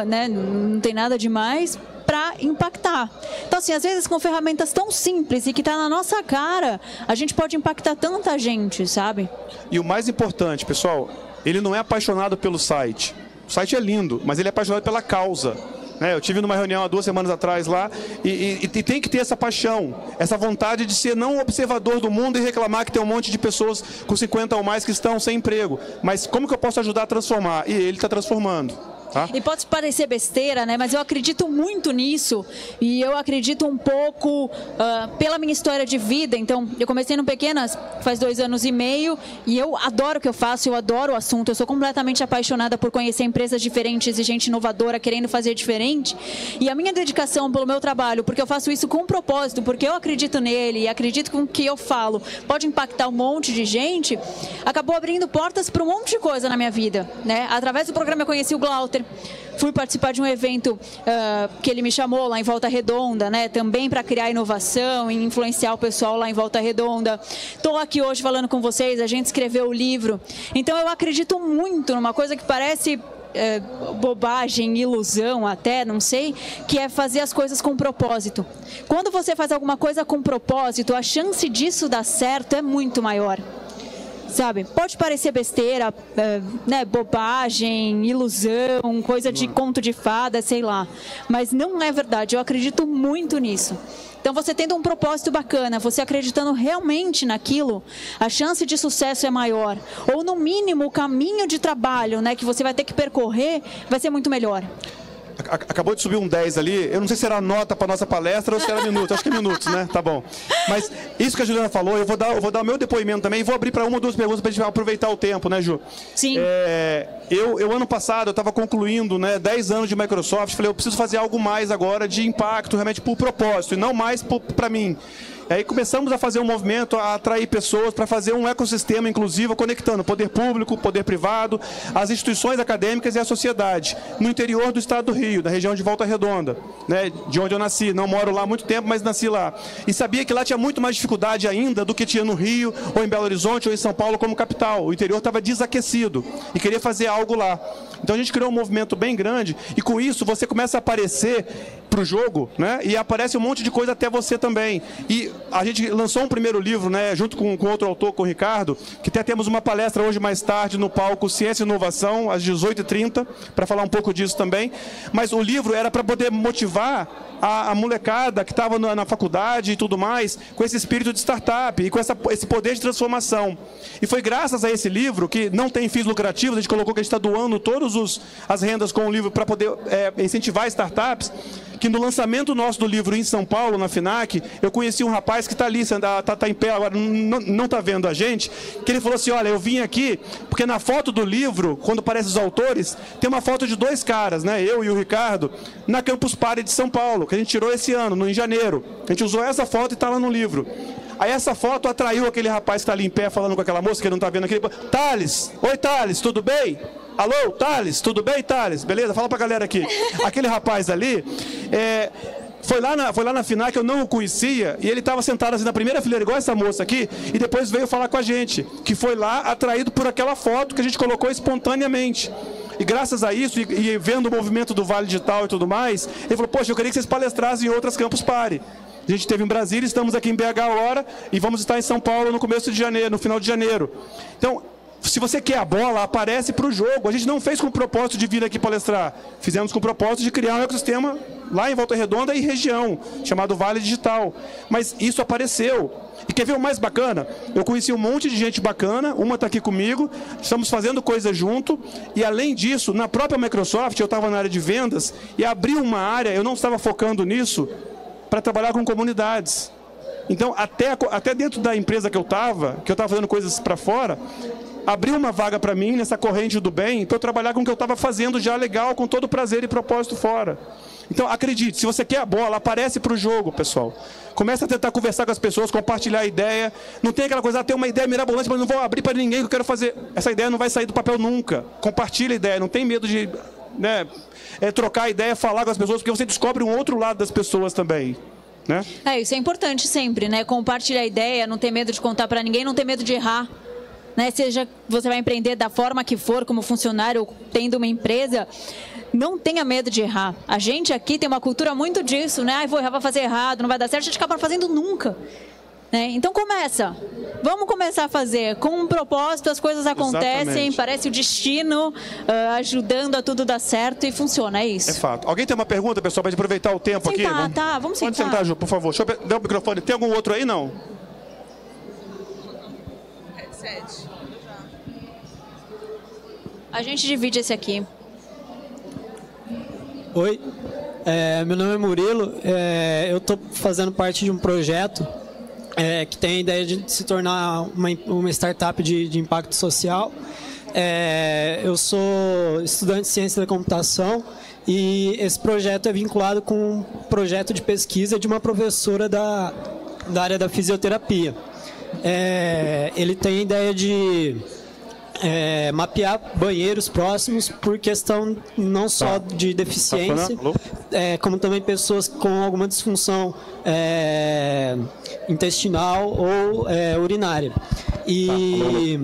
S1: né, não tem nada demais, para impactar. Então, assim, às vezes com ferramentas tão simples e que está na nossa cara, a gente pode impactar tanta gente, sabe?
S2: E o mais importante, pessoal, ele não é apaixonado pelo site. O site é lindo, mas ele é apaixonado pela causa. Né? Eu tive numa reunião há duas semanas atrás lá e, e, e, tem que ter essa paixão, essa vontade de ser não observador do mundo e reclamar que tem um monte de pessoas com 50 ou mais que estão sem emprego. Mas como que eu posso ajudar a transformar? E ele está transformando. Tá?
S1: E pode parecer besteira, né? Mas eu acredito muito nisso e eu acredito um pouco uh, pela minha história de vida. Então, eu comecei no Pequenas faz dois anos e meio e eu adoro o que eu faço, eu adoro o assunto. Eu sou completamente apaixonada por conhecer empresas diferentes e gente inovadora querendo fazer diferente. E a minha dedicação pelo meu trabalho, porque eu faço isso com um propósito, porque eu acredito nele e acredito que o que eu falo pode impactar um monte de gente, acabou abrindo portas para um monte de coisa na minha vida, né? Através do programa eu conheci o Glauter Fui participar de um evento uh, que ele me chamou lá em Volta Redonda, né? Também para criar inovação e influenciar o pessoal lá em Volta Redonda. Estou aqui hoje falando com vocês, a gente escreveu o livro. Então eu acredito muito numa coisa que parece é, bobagem, ilusão até, não sei, que é fazer as coisas com propósito. Quando você faz alguma coisa com propósito, a chance disso dar certo é muito maior sabe? Pode parecer besteira, é, né, bobagem, ilusão, coisa de conto de fada, sei lá. Mas não é verdade, eu acredito muito nisso. Então, você tendo um propósito bacana, você acreditando realmente naquilo, a chance de sucesso é maior. Ou, no mínimo, o caminho de trabalho né, que você vai ter que percorrer vai ser muito melhor
S2: acabou de subir um 10 ali. Eu não sei se era nota para nossa palestra ou se era minuto. Acho que é minutos, né? Tá bom. Mas isso que a Juliana falou, eu vou dar, eu vou dar o meu depoimento também e vou abrir para uma ou duas perguntas para a gente aproveitar o tempo, né, Ju?
S1: Sim.
S2: É, eu, eu, ano passado, eu estava concluindo né, 10 anos de Microsoft. Falei, eu preciso fazer algo mais agora de impacto, realmente por propósito, e não mais para mim. E aí começamos a fazer um movimento, a atrair pessoas para fazer um ecossistema inclusivo, conectando poder público, poder privado, as instituições acadêmicas e a sociedade, no interior do estado do Rio, da região de Volta Redonda, né, de onde eu nasci. Não moro lá há muito tempo, mas nasci lá. E sabia que lá tinha muito mais dificuldade ainda do que tinha no Rio, ou em Belo Horizonte, ou em São Paulo como capital. O interior estava desaquecido e queria fazer algo lá. Então a gente criou um movimento bem grande e com isso você começa a aparecer para o jogo, né? E aparece um monte de coisa até você também. E a gente lançou um primeiro livro, né? Junto com, com outro autor, com o Ricardo, que até temos uma palestra hoje mais tarde no palco Ciência e Inovação, às 18h30, para falar um pouco disso também. Mas o livro era para poder motivar a, a molecada que estava na, na, faculdade e tudo mais, com esse espírito de startup e com essa, esse poder de transformação. E foi graças a esse livro, que não tem fins lucrativos, a gente colocou que a gente está doando todas as rendas com o livro para poder é, incentivar startups, que no lançamento nosso do livro em São Paulo, na FINAC, eu conheci um rapaz que está ali, está tá em pé agora, não está vendo a gente, que ele falou assim, olha, eu vim aqui, porque na foto do livro, quando aparecem os autores, tem uma foto de dois caras, né, eu e o Ricardo, na Campus Party de São Paulo, que a gente tirou esse ano, no, em janeiro. A gente usou essa foto e está lá no livro. Aí essa foto atraiu aquele rapaz que está ali em pé falando com aquela moça que não está vendo aquele. Thales! Oi, Thales, tudo bem? Alô, Thales, tudo bem, Thales? Beleza? Fala pra galera aqui. Aquele rapaz ali, é, foi lá, na, foi lá na FINAC, eu não o conhecia, e ele estava sentado assim na primeira fileira, igual essa moça aqui, e depois veio falar com a gente, que foi lá atraído por aquela foto que a gente colocou espontaneamente. E graças a isso, e, e vendo o movimento do Vale Digital e tudo mais, ele falou, poxa, eu queria que vocês palestrassem em outras campus Pare. A gente esteve em Brasília, estamos aqui em BH agora e vamos estar em São Paulo no começo de janeiro, no final de janeiro. Então, se você quer a bola, aparece para o jogo. A gente não fez com o propósito de vir aqui palestrar. Fizemos com o propósito de criar um ecossistema lá em Volta Redonda e região, chamado Vale Digital. Mas isso apareceu. E quer ver o mais bacana? Eu conheci um monte de gente bacana, uma está aqui comigo, estamos fazendo coisa junto, e além disso, na própria Microsoft, eu estava na área de vendas e abri uma área, eu não estava focando nisso, para trabalhar com comunidades. Então, até, até dentro da empresa que eu estava, que eu estava fazendo coisas para fora, abriu uma vaga para mim nessa corrente do bem para eu trabalhar com o que eu estava fazendo já legal, com todo prazer e propósito fora. Então, acredite, se você quer a bola, aparece para o jogo, pessoal. Começa a tentar conversar com as pessoas, compartilhar a ideia. Não tem aquela coisa, ah, tem uma ideia mirabolante, mas não vou abrir para ninguém que eu quero fazer. Essa ideia não vai sair do papel nunca. Compartilha a ideia, não tem medo de né, é, trocar a ideia, falar com as pessoas, porque você descobre um outro lado das pessoas também. Né?
S1: É, isso é importante sempre, né? Compartilhar a ideia, não ter medo de contar para ninguém, não ter medo de errar né? Seja você vai empreender da forma que for, como funcionário, ou tendo uma empresa, não tenha medo de errar. A gente aqui tem uma cultura muito disso, né? Ai, vou errar, vou fazer errado, não vai dar certo, a gente acaba fazendo nunca. Né? Então começa. Vamos começar a fazer. Com um propósito, as coisas acontecem,
S2: Exatamente.
S1: parece o destino uh, ajudando a tudo dar certo e funciona, é isso.
S2: É fato. Alguém tem uma pergunta, pessoal, para aproveitar o tempo
S1: Sentar,
S2: aqui? Vamos...
S1: tá, vamos
S2: Pode
S1: sentar.
S2: sentar, Ju, por favor. Deixa eu dar o microfone. Tem algum outro aí? Não.
S1: A gente divide esse aqui.
S4: Oi, é, meu nome é Murilo. é, eu estou fazendo parte de um projeto é, que tem a ideia de se tornar uma, uma startup de, de impacto social. É, eu sou estudante de ciência da computação e esse projeto é vinculado com um projeto de pesquisa de uma professora da, da área da fisioterapia. É, ele tem a ideia de é, mapear banheiros próximos por questão não só de deficiência,
S2: Tá.
S4: É, como também pessoas com alguma disfunção é, intestinal ou é, urinária. E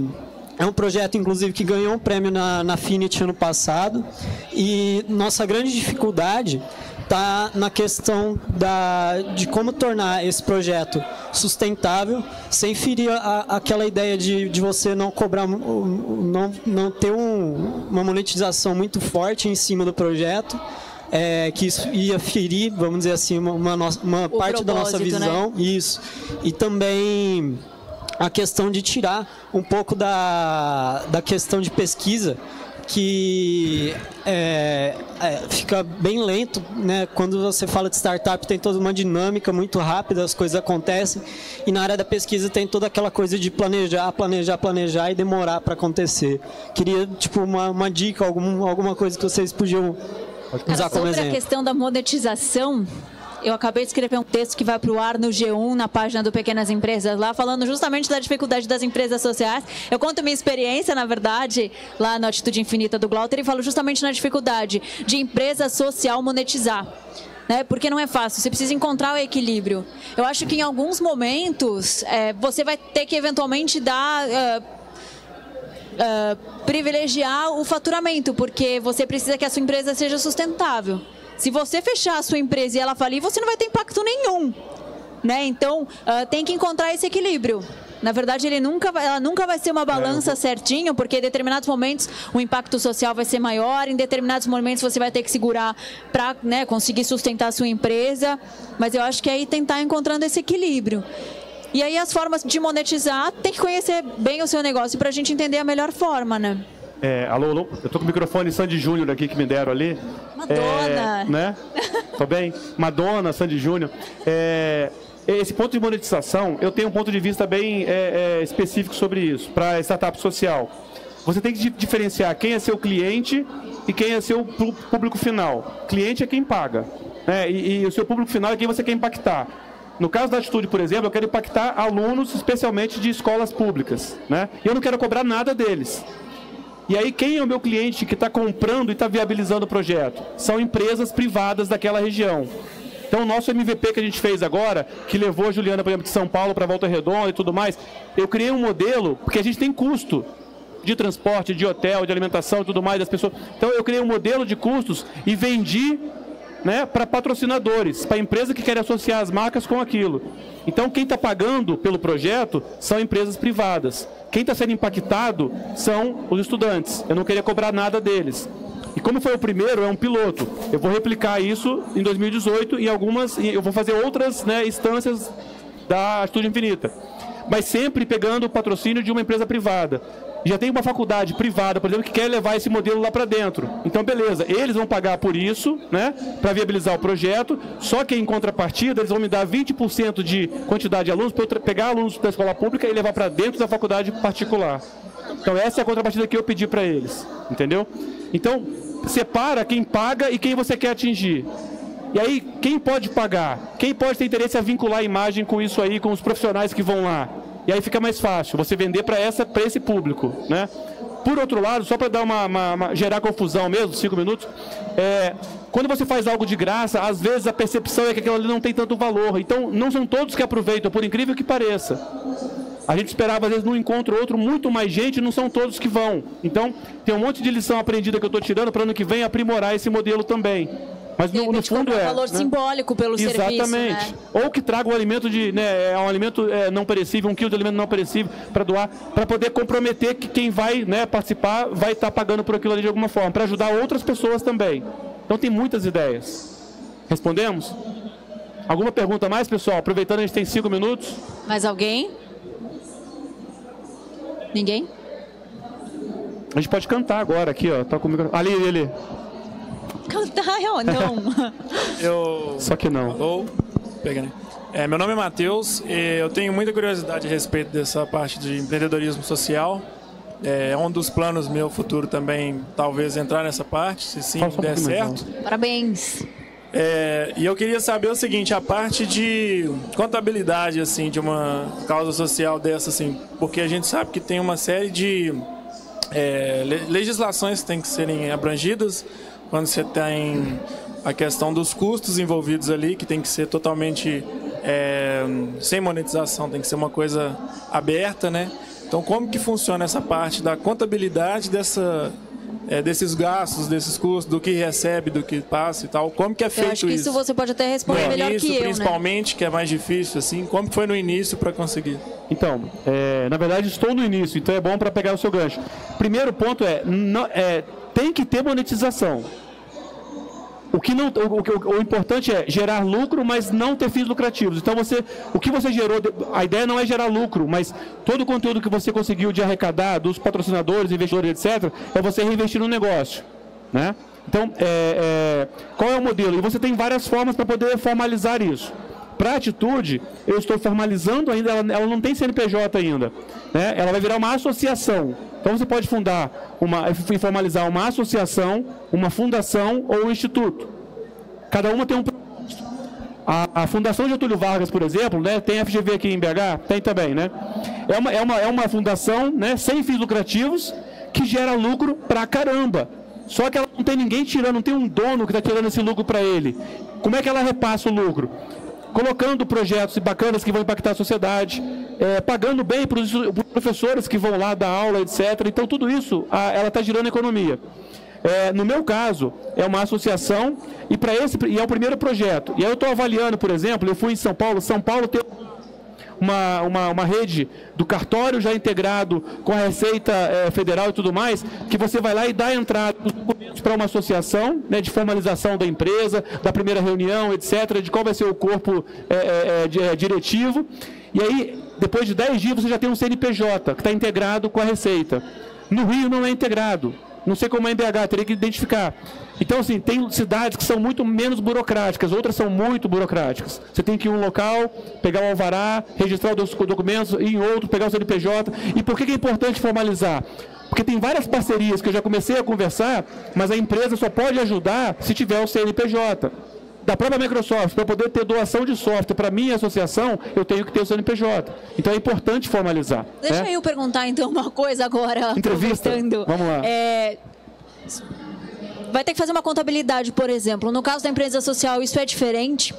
S4: é um projeto, inclusive, que ganhou um prêmio na, na Finity ano passado. E nossa grande dificuldade está na questão da, de como tornar esse projeto sustentável, sem ferir a- aquela ideia de, de você não cobrar, não, não ter um- uma monetização muito forte em cima do projeto. é, que isso ia ferir, vamos dizer assim, uma, uma uma parte da nossa
S1: né?
S4: visão. Isso. E também a questão de tirar um pouco da, da questão de pesquisa que é, é, fica bem lento, né? Quando você fala de startup tem toda uma dinâmica muito rápida, as coisas acontecem e na área da pesquisa tem toda aquela coisa de planejar, planejar, planejar e demorar para acontecer. Queria tipo uma, uma dica, algum, alguma coisa que vocês podiam usar como
S1: Sobre a
S4: exemplo.
S1: questão da monetização, eu acabei de escrever um texto que vai para o ar no G1, na página do Pequenas Empresas, lá falando justamente da dificuldade das empresas sociais. Eu conto minha experiência, na verdade, lá no Atitude Infinita do Glauter e falo justamente na dificuldade de empresa social monetizar. Né? Porque não é fácil, você precisa encontrar o equilíbrio. Eu acho que em alguns momentos é, você vai ter que eventualmente dar. ah, privilegiar o faturamento, porque você precisa que a sua empresa seja sustentável. Se você fechar a sua empresa e ela falir, você não vai ter impacto nenhum. Né? Então, ah, tem que encontrar esse equilíbrio. Na verdade, ele nunca vai, ela nunca vai ser uma balança certinho, porque em determinados momentos o impacto social vai ser maior, em determinados momentos você vai ter que segurar para né, conseguir sustentar a sua empresa. Mas eu acho que é aí tentar encontrando esse equilíbrio. E aí as formas de monetizar, tem que conhecer bem o seu negócio para a gente entender a melhor forma, né?
S2: É, alô, alô. Eu tô com o microfone Sandy Júnior aqui que me deram ali.
S1: Madonna.
S2: É, né? Tô bem? Madonna, Sandy Júnior. É, esse ponto de monetização, eu tenho um ponto de vista bem é, é, específico sobre isso, para startup social. Você tem que di- diferenciar quem é seu cliente e quem é seu público final. Cliente é quem paga. né? E, e o seu público final é quem você quer impactar. No caso da Atitude, por exemplo, eu quero impactar alunos, especialmente de escolas públicas. Né? E eu não quero cobrar nada deles. E aí, quem é o meu cliente que está comprando e está viabilizando o projeto? São empresas privadas daquela região. Então, o nosso MVP que a gente fez agora, que levou a Juliana, por exemplo, de São Paulo para Volta Redonda e tudo mais, eu criei um modelo, porque a gente tem custo de transporte, de hotel, de alimentação e tudo mais das pessoas. Então, eu criei um modelo de custos e vendi né, para patrocinadores, para empresas que querem associar as marcas com aquilo. Então, quem está pagando pelo projeto são empresas privadas. Quem está sendo impactado são os estudantes. Eu não queria cobrar nada deles. E como foi o primeiro, é um piloto. Eu vou replicar isso em 2018 em algumas, e eu vou fazer outras né, instâncias da Atitude Infinita. Mas sempre pegando o patrocínio de uma empresa privada. Já tem uma faculdade privada, por exemplo, que quer levar esse modelo lá para dentro. Então, beleza, eles vão pagar por isso, né, para viabilizar o projeto, só que em contrapartida eles vão me dar 20% de quantidade de alunos para pegar alunos da escola pública e levar para dentro da faculdade particular. Então, essa é a contrapartida que eu pedi para eles, entendeu? Então, separa quem paga e quem você quer atingir. E aí, quem pode pagar? Quem pode ter interesse a vincular a imagem com isso aí, com os profissionais que vão lá? E aí fica mais fácil você vender para esse público, né? Por outro lado, só para dar uma, uma- uma- gerar confusão mesmo, cinco minutos, é, quando você faz algo de graça, às vezes a percepção é que aquilo ali não tem tanto valor. Então, não são todos que aproveitam, por incrível que pareça. A gente esperava, às vezes, num encontro outro, muito mais gente, não são todos que vão. Então, tem um monte de lição aprendida que eu estou tirando para ano que vem aprimorar esse modelo também. Mas no, no fundo é.
S1: um valor
S2: né?
S1: simbólico pelo
S2: Exatamente.
S1: serviço, né?
S2: Ou que traga um alimento de, né, é um alimento é, não perecível, um quilo de alimento não perecível para doar, para poder comprometer que quem vai né, participar vai estar pagando por aquilo ali de alguma forma, para ajudar outras pessoas também. Então tem muitas ideias. Respondemos? Alguma pergunta mais, pessoal? Aproveitando a gente tem cinco minutos.
S1: Mais alguém? Ninguém?
S2: A gente pode cantar agora aqui, ó. Tá com o microfone. Ali, ali.
S1: Cantar, ó, não.
S5: Eu.
S2: Só que não.
S5: Alô? Pega, né? É, meu nome é Matheus e eu tenho muita curiosidade a respeito dessa parte de empreendedorismo social. É um dos planos meu futuro também, talvez entrar nessa parte, se sim
S2: um
S5: der certo.
S1: Parabéns.
S5: É, e eu queria saber o seguinte, a parte de contabilidade assim de uma causa social dessa assim, porque a gente sabe que tem uma série de é, le- legislações que têm que serem abrangidas quando você tem a questão dos custos envolvidos ali, que tem que ser totalmente é, sem monetização, tem que ser uma coisa aberta, né? Então, como que funciona essa parte da contabilidade dessa, é, desses gastos, desses custos, do que recebe, do que passa e tal? Como que é
S1: Eu
S5: feito
S1: acho que isso você pode até responder melhor
S5: início,
S1: que eu, né?
S5: principalmente, que é mais difícil, assim. Como foi no início para conseguir?
S2: Então, é, na verdade estou no início, então é bom para pegar o seu gancho. Primeiro ponto é, não- é, tem que ter monetização. O que não, o, o- o importante é gerar lucro, mas não ter fins lucrativos. Então você, o que você gerou, a ideia não é gerar lucro, mas todo o conteúdo que você conseguiu de arrecadar dos patrocinadores, investidores, etc, é você reinvestir no negócio, né? Então, é, é, qual é o modelo? E você tem várias formas para poder formalizar isso. Para a atitude, eu estou formalizando ainda, ela, ela não tem CNPJ ainda. Né? Ela vai virar uma associação. Então você pode fundar, uma, e formalizar uma associação, uma fundação ou um instituto. Cada uma tem um. A, a Fundação Getúlio Vargas, por exemplo, né, tem FGV aqui em BH? Tem também, né? É uma, é uma, é uma fundação né, sem fins lucrativos que gera lucro pra caramba. Só que ela não tem ninguém tirando, não tem um dono que está tirando esse lucro para ele. Como é que ela repassa o lucro? Colocando projetos bacanas que vão impactar a sociedade, é, pagando bem para os professores que vão lá dar aula, etc. Então, tudo isso, a- ela está girando economia. É, no meu caso, é uma associação e para esse e é o primeiro projeto. E aí eu estou avaliando, por exemplo, eu fui em São Paulo, São Paulo tem uma, uma, uma rede do cartório já integrado com a Receita eh, Federal e tudo mais, que você vai lá e dá entrada para uma associação, né, de formalização da empresa, da primeira reunião, etc., de qual vai ser o corpo di- eh, diretivo. E aí, depois de 10 dias, você já tem um CNPJ que está integrado com a Receita. No Rio não é integrado. Não sei como é em BH, teria que identificar. Então, assim, tem cidades que são muito menos burocráticas, outras são muito burocráticas. Você tem que ir em um local, pegar o alvará, registrar os documentos, ir em outro, pegar o CNPJ. E por que que é importante formalizar? Porque tem várias parcerias que eu já comecei a conversar, mas a empresa só pode ajudar se tiver o CNPJ. Da própria Microsoft, para poder ter doação de software para minha associação, eu tenho que ter o CNPJ. Então é importante formalizar.
S1: Deixa
S2: né?
S1: eu perguntar então uma coisa agora.
S2: Entrevista? Vamos lá.
S1: É, Vai ter que fazer uma contabilidade, por exemplo. No caso da empresa social, isso é diferente?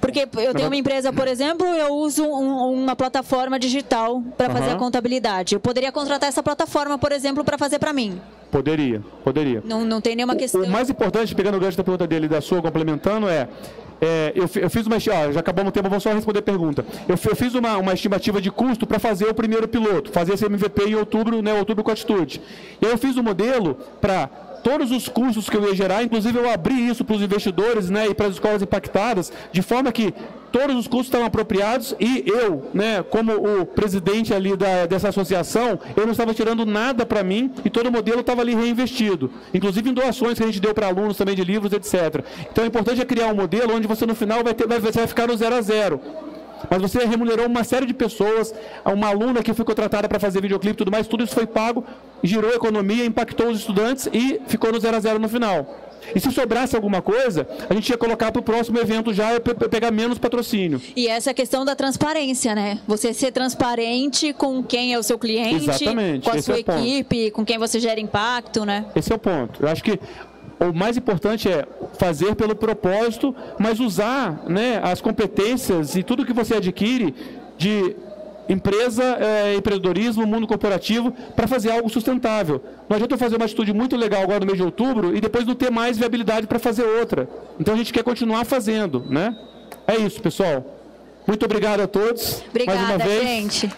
S1: Porque eu tenho uma empresa, por exemplo, eu uso um- uma plataforma digital para fazer
S2: Aham.
S1: a contabilidade. Eu poderia contratar essa plataforma, por exemplo, para fazer para mim.
S2: Poderia, poderia.
S1: Não, não tem nenhuma questão.
S2: O mais importante, pegando o gancho da pergunta dele e da sua, complementando, é. é, eu, eu fiz uma. Ó, já acabamos o tempo, vou só responder a pergunta. Eu, eu fiz uma, uma estimativa de custo para fazer o primeiro piloto, fazer esse MVP em outubro, né, outubro com atitude. E eu fiz um modelo para todos os custos que eu ia gerar, inclusive eu abri isso para os investidores né, e para as escolas impactadas, de forma que todos os custos estavam apropriados e eu, né, como o presidente ali da, dessa associação, eu não estava tirando nada para mim e todo o modelo estava ali reinvestido, inclusive em doações que a gente deu para alunos também de livros, etc. Então, o importante é criar um modelo onde você no final vai, ter, vai, vai ficar no zero a zero. Mas você remunerou uma série de pessoas, uma aluna que foi contratada para fazer videoclipe e tudo mais, tudo isso foi pago, girou economia, impactou os estudantes e ficou no zero a zero no final. E se sobrasse alguma coisa, a gente ia colocar para o próximo evento já e pe- pe- pegar menos patrocínio.
S1: E essa é a questão da transparência, né? Você ser transparente com quem é o seu cliente,
S2: Exatamente,
S1: com a
S2: esse
S1: sua
S2: é o ponto.
S1: equipe, com quem você gera impacto, né?
S2: Esse é o ponto. Eu acho que o mais importante é fazer pelo propósito, mas usar né, as competências e tudo que você adquire de empresa, é, empreendedorismo, mundo corporativo, para fazer algo sustentável. Não adianta eu fazer uma atitude muito legal agora no mês de outubro e depois não ter mais viabilidade para fazer outra. Então a gente quer continuar fazendo, né? É isso, pessoal. Muito obrigado a todos.
S1: Obrigada,
S2: mais uma vez.
S1: gente.